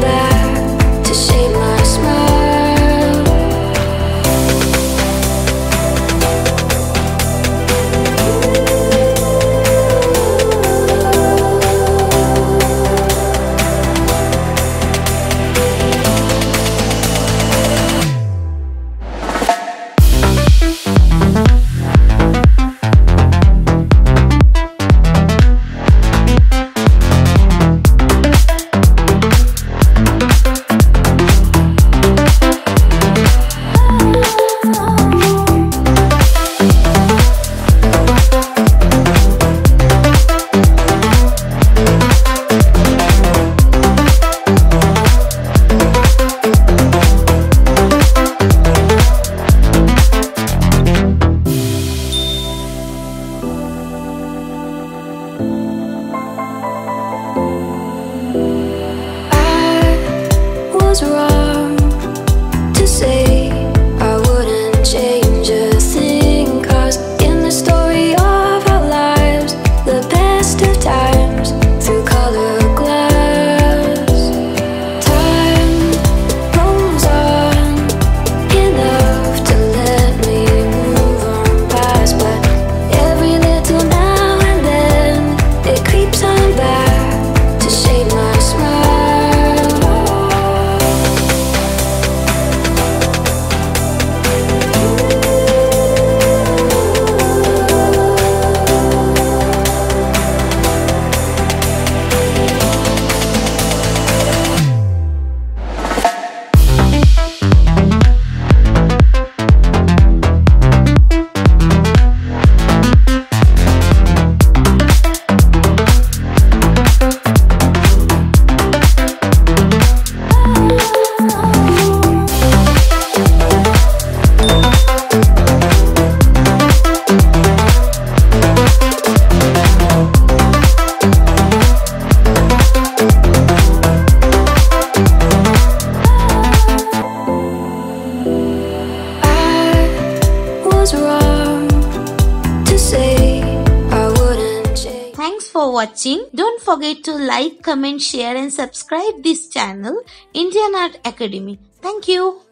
back to shape my Was wrong to say. For watching. Don't forget to like, comment, share and subscribe this channel Indian Art Academy. Thank you.